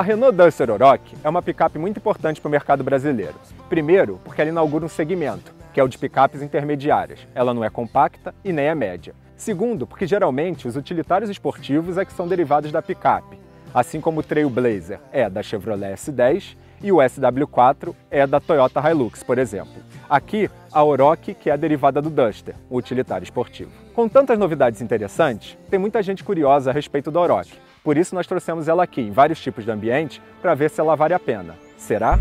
A Renault Duster Oroch é uma picape muito importante para o mercado brasileiro. Primeiro, porque ela inaugura um segmento, que é o de picapes intermediárias. Ela não é compacta e nem é média. Segundo, porque geralmente os utilitários esportivos é que são derivados da picape, assim como o Trailblazer é da Chevrolet S10 e o SW4 é da Toyota Hilux, por exemplo. Aqui, a Oroch, que é a derivada do Duster, o utilitário esportivo. Com tantas novidades interessantes, tem muita gente curiosa a respeito da Oroch. Por isso nós trouxemos ela aqui em vários tipos de ambiente para ver se ela vale a pena. Será?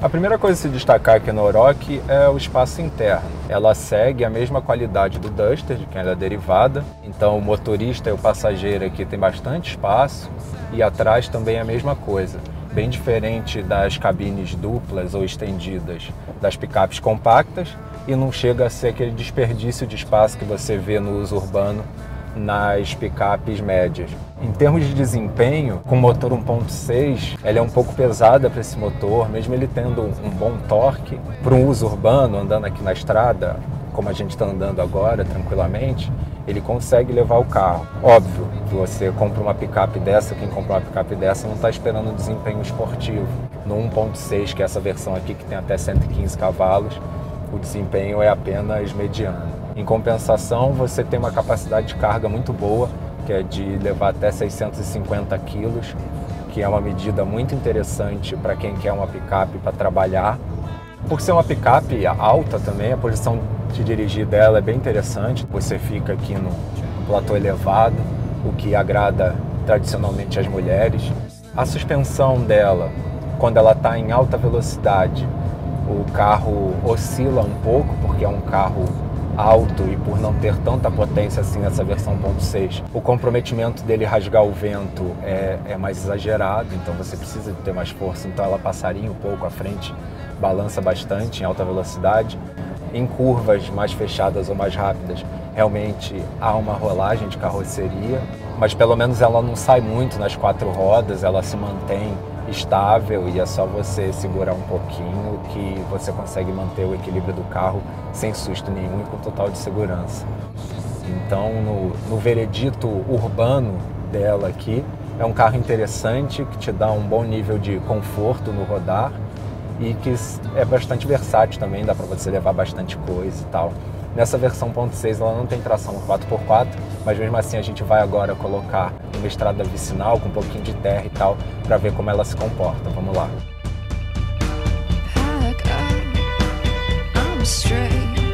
A primeira coisa a se destacar aqui no Oroch é o espaço interno. Ela segue a mesma qualidade do Duster, de quem ela é derivada. Então o motorista e o passageiro aqui tem bastante espaço e atrás também é a mesma coisa. Bem diferente das cabines duplas ou estendidas das picapes compactas e não chega a ser aquele desperdício de espaço que você vê no uso urbano nas picapes médias. Em termos de desempenho, com motor 1.6, ela é um pouco pesada para esse motor, mesmo ele tendo um bom torque para um uso urbano, andando aqui na estrada, como a gente está andando agora, tranquilamente, ele consegue levar o carro. Óbvio que você compra uma picape dessa, quem compra uma picape dessa não está esperando um desempenho esportivo. No 1.6, que é essa versão aqui que tem até 115 cavalos, o desempenho é apenas mediano. Em compensação, você tem uma capacidade de carga muito boa, que é de levar até 650 quilos, que é uma medida muito interessante para quem quer uma picape para trabalhar. Por ser uma picape alta também, a posição de dirigir dela é bem interessante. Você fica aqui no, no platô elevado, o que agrada tradicionalmente as mulheres. A suspensão dela, quando ela está em alta velocidade, o carro oscila um pouco, porque é um carro alto e por não ter tanta potência assim nessa versão 1.6, o comprometimento dele rasgar o vento é, é, mais exagerado, então você precisa de ter mais força, então ela passaria um pouco à frente, balança bastante em alta velocidade. Em curvas mais fechadas ou mais rápidas, realmente há uma rolagem de carroceria, mas pelo menos ela não sai muito nas quatro rodas, ela se mantém estável e é só você segurar um pouquinho que você consegue manter o equilíbrio do carro sem susto nenhum e com total de segurança. Então, no, no veredito urbano dela aqui, é um carro interessante que te dá um bom nível de conforto no rodar e que é bastante versátil também, dá para você levar bastante coisa e tal. Nessa versão 1.6 ela não tem tração 4x4, mas mesmo assim a gente vai agora colocar uma estrada vicinal com um pouquinho de terra e tal, para ver como ela se comporta. Vamos lá. say,